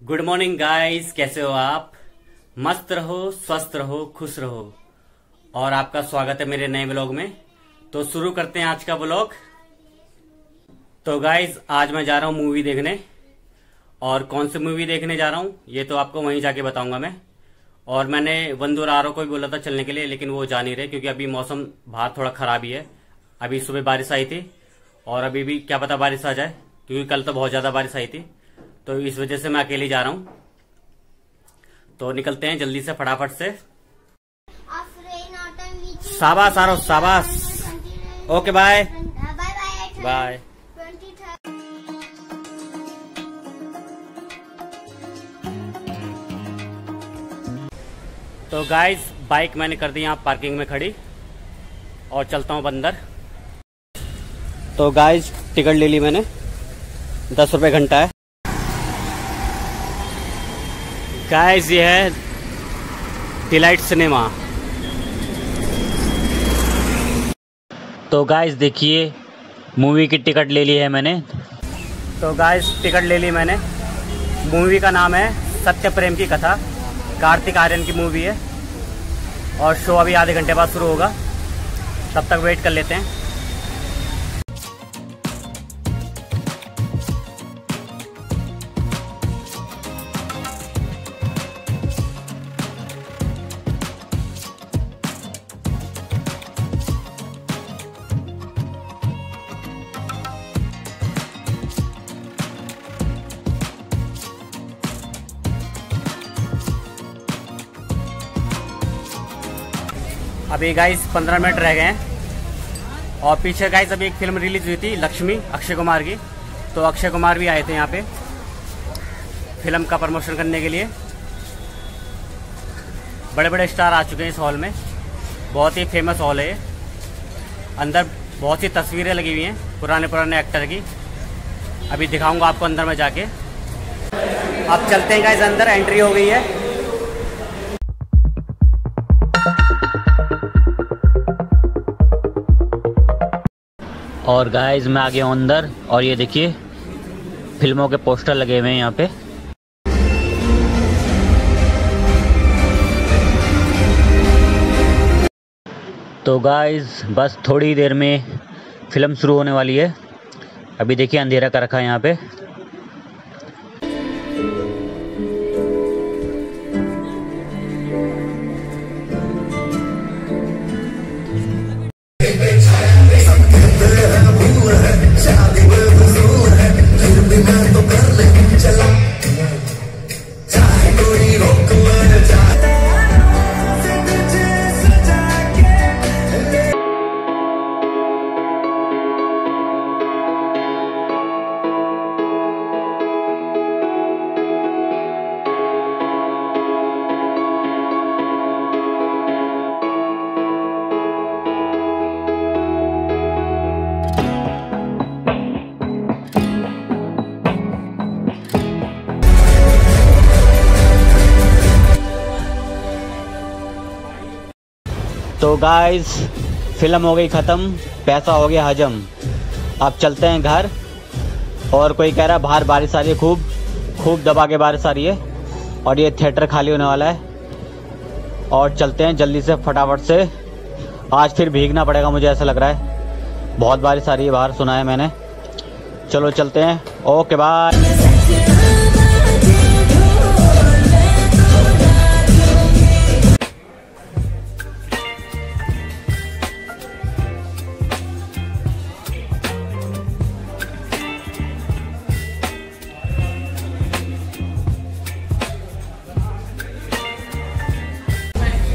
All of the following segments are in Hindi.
गुड मॉर्निंग गाइस कैसे हो आप? मस्त रहो, स्वस्थ रहो, खुश रहो। और आपका स्वागत है मेरे नए ब्लॉग में। तो शुरू करते हैं आज का ब्लॉग। तो गाइस आज मैं जा रहा हूँ मूवी देखने। और कौन सी मूवी देखने जा रहा हूँ, ये तो आपको वहीं जाके बताऊँगा मैं। और मैंने वंदू और आरो को भी बोला था चलने के लिए, लेकिन वो जा नहीं रहे, क्योंकि अभी मौसम बाहर थोड़ा खराब ही है। अभी सुबह बारिश आई थी, और अभी भी क्या पता बारिश आ जाए, क्योंकि कल तो बहुत ज़्यादा बारिश आई थी। तो इस वजह से मैं अकेले जा रहा हूँ। तो निकलते हैं जल्दी से, फटाफट से। शाबाश आरो शाबाश। ओके बाय बाय तो गाइस बाइक मैंने कर दी यहाँ पार्किंग में खड़ी और चलता हूँ अंदर। तो गाइस टिकट ले ली मैंने। दस रुपए घंटा है। गाइस ये है डिलाइट सिनेमा तो गाइस देखिए मूवी की टिकट ले ली है मैंने। तो गाइस टिकट ले ली मैंने। मूवी का नाम है सत्य प्रेम की कथा। कार्तिक आर्यन की मूवी है। और शो अभी आधे घंटे बाद शुरू होगा। तब तक वेट कर लेते हैं। अभी गाइस पंद्रह मिनट रह गए हैं। और पीछे गाइस अभी एक फ़िल्म रिलीज़ हुई थी, लक्ष्मी, अक्षय कुमार की। तो अक्षय कुमार भी आए थे यहाँ पे फ़िल्म का प्रमोशन करने के लिए। बड़े बड़े स्टार आ चुके हैं इस हॉल में। बहुत ही फ़ेमस हॉल है ये। अंदर बहुत सी तस्वीरें लगी हुई हैं पुराने पुराने एक्टर की। अभी दिखाऊँगा आपको अंदर में जाके। अब चलते हैं गाइस अंदर एंट्री हो गई है। और गाइस मैं आ गया हूँ अंदर, और ये देखिए, फ़िल्मों के पोस्टर लगे हुए हैं यहाँ पे। तो गाइस बस थोड़ी देर में फ़िल्म शुरू होने वाली है। अभी देखिए, अंधेरा कर रखा है यहाँ पे। गाइस फ़िल्म हो गई ख़त्म, पैसा हो गया हजम। अब चलते हैं घर, और कोई कह रहा बाहर बारिश आ रही है, खूब खूब दबा के बारिश आ रही है, और ये थिएटर खाली होने वाला है। और चलते हैं जल्दी से, फटाफट से। आज फिर भीगना पड़ेगा मुझे, ऐसा लग रहा है। बहुत बारिश आ रही है बाहर, सुना है मैंने। चलो चलते हैं। ओके बाय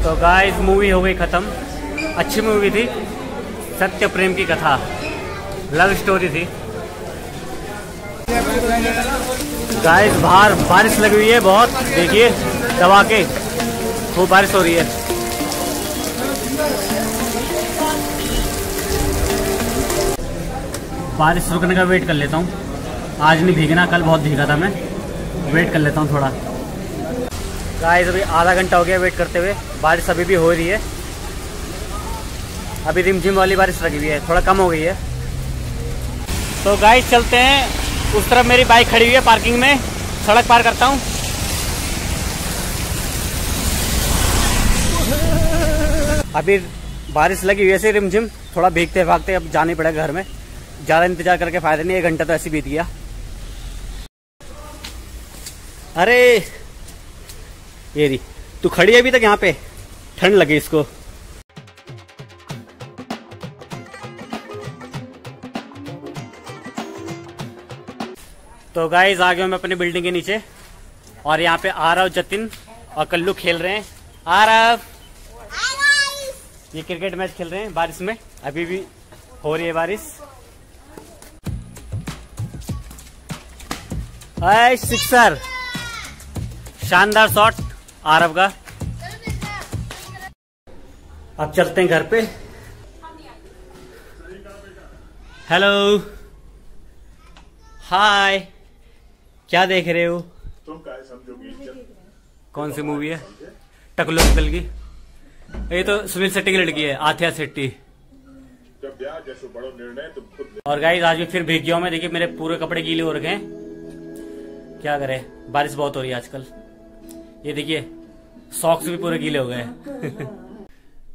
तो गाइस मूवी हो गई ख़त्म। अच्छी मूवी थी। सत्य प्रेम की कथा। लव स्टोरी थी। गाइस बाहर बारिश लगी हुई है बहुत। देखिए, दबा के। खूब बारिश हो रही है। बारिश रुकने का वेट कर लेता हूँ। आज नहीं भीगना, कल बहुत भीगा था मैं। वेट कर लेता हूँ थोड़ा। गाइस अभी आधा घंटा हो गया वेट करते हुए। बारिश अभी भी हो रही है। अभी रिमझिम वाली बारिश लगी हुई है। थोड़ा कम हो गई है। तो गाइस चलते हैं। उस तरफ़ मेरी बाइक खड़ी हुई है पार्किंग में। सड़क पार करता हूँ। अभी बारिश लगी हुई ऐसे रिमझिम थोड़ा भीगते भागते अब जाने पड़ेगा घर में। ज़्यादा इंतज़ार करके फ़ायदा नहीं, एक घंटा तो ऐसे बीत गया। अरे! ये री। तू खड़ी है अभी तक यहाँ पे? ठंड लगी इसको। तो गाइज़ आ गया मैं अपनी बिल्डिंग के नीचे और यहाँ पे आरव, जतिन और कल्लू खेल रहे हैं। आरव! ये क्रिकेट मैच खेल रहे हैं बारिश में। अभी भी हो रही है बारिश। सिक्सर शानदार शॉट आरव का। अब चलते हैं घर पे। हेलो हाय क्या देख रहे हो? तुम कौन सी मूवी है? टकलो अंकल की ये तो सुनील शेट्टी की लड़की है आथिया शेट्टी। और गाइस आज भी फिर भीग गया हूँ मैं। देखिए मेरे पूरे कपड़े गीले हो रखे हैं। क्या करे? बारिश बहुत हो रही है आजकल। ये देखिए सॉक्स भी पूरे गीले हो गए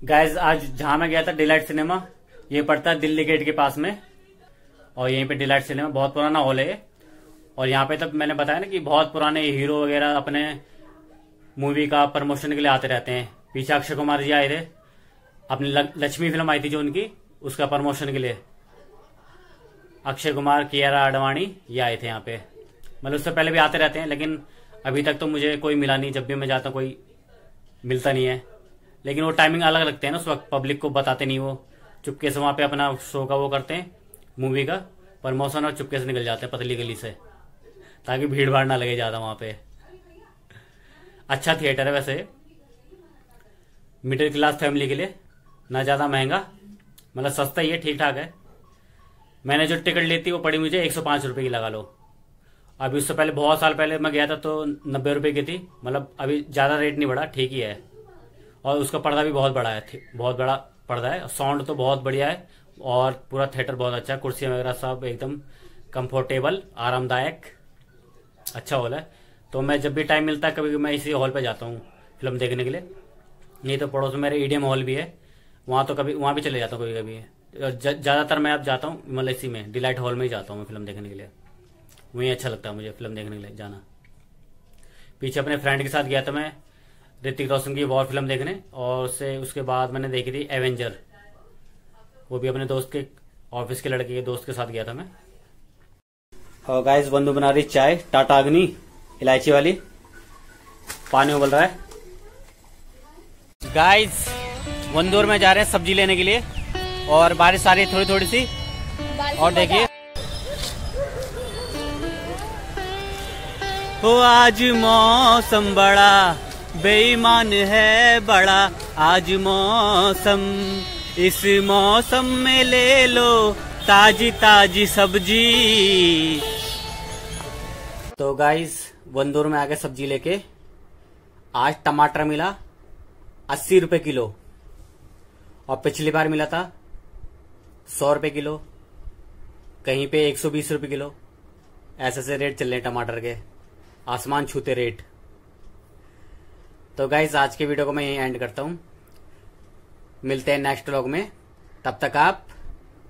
गाइस आज जहाँ मैं गया था डिलाइट सिनेमा ये पड़ता है दिल्ली गेट के पास में, और यहीं पे डिलाइट सिनेमा बहुत पुराना हॉल है और यहाँ पे तब मैंने बताया ना कि बहुत पुराने हीरो वगैरह अपने मूवी का प्रमोशन के लिए आते रहते हैं। पीछे अक्षय कुमार जी आए थे। अपनी लक्ष्मी फ़िल्म आई थी जो उनकी, उसका प्रमोशन के लिए। अक्षय कुमार कियारा आडवाणी ये आए थे यहाँ पे। मतलब उससे पहले भी आते रहते हैं, लेकिन अभी तक तो मुझे कोई मिला नहीं, जब भी मैं जाता कोई मिलता नहीं है। लेकिन वो टाइमिंग अलग लगते हैं ना उस वक्त पब्लिक को बताते नहीं वो। चुपके से वहाँ पे अपना शो का वो करते हैं मूवी का प्रमोशन और चुपके से निकल जाते हैं पतली गली से, ताकि भीड़ भाड़ ना लगे ज़्यादा वहाँ पे। अच्छा थिएटर है वैसे। मिडिल क्लास फैमिली के लिए ना ज़्यादा महँगा मतलब सस्ता ही है ठीक ठाक है। मैंने जो टिकट ली थी वो पड़ी मुझे एक सौ पाँच रुपए की लगा लो। अभी उससे पहले, बहुत साल पहले मैं गया था तो नब्बे रुपए की थी। मतलब अभी ज़्यादा रेट नहीं बढ़ा, ठीक ही है। और उसका पर्दा भी बहुत बड़ा है बहुत बड़ा पर्दा है। साउंड तो बहुत बढ़िया है और पूरा थिएटर बहुत अच्छा है। कुर्सियाँ वगैरह सब एकदम कंफर्टेबल आरामदायक अच्छा हॉल है। तो मैं जब भी टाइम मिलता है कभी मैं इसी हॉल पे जाता हूँ फ़िल्म देखने के लिए। नहीं तो पड़ोस में मेरे ईडीएम हॉल भी है। वहाँ तो कभी, वहाँ भी चले जाता हूँ कभी कभी ज़्यादातर मैं अब जाता हूँ मतलब इसी में डिलाइट हॉल में ही जाता हूँ मैं फ़िल्म देखने के लिए। वहीं अच्छा लगता है मुझे फ़िल्म देखने के लिए जाना। पीछे अपने फ्रेंड के साथ गया था मैं ऋतिक रोशन की वॉर फ़िल्म देखने और उससे उसके बाद मैंने देखी थी एवेंजर वो भी अपने दोस्त के ऑफ़िस के लड़के के दोस्त के साथ गया था मैं। और गाइस बंधु बना रही चाय टाटा अग्नि इलायची वाली। पानी उबल रहा है। गाइस बंदूर में जा रहे हैं सब्ज़ी लेने के लिए और बारिश आ रही है थोड़ी थोड़ी सी और देखिए। हो आज मौसम बड़ा, बेईमान है बड़ा, आज मौसम। इस मौसम में ले लो ताजी ताजी सब्ज़ी। तो गाइस वंदूर में आके सब्ज़ी लेके। आज टमाटर मिला अस्सी रुपए किलो। और पिछली बार मिला था सौ रुपए किलो, कहीं पे एक सौ बीस रुपए किलो। ऐसे ऐसे रेट चल रहे टमाटर के। आसमान छूते रेट। तो गाइज़ आज के वीडियो को मैं यही एंड करता हूँ। मिलते हैं नेक्स्ट व्लॉग में। तब तक आप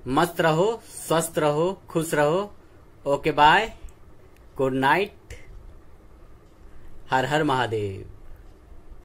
मस्त रहो, स्वस्थ रहो, खुश रहो। ओके बाय गुड नाइट हर हर महादेव।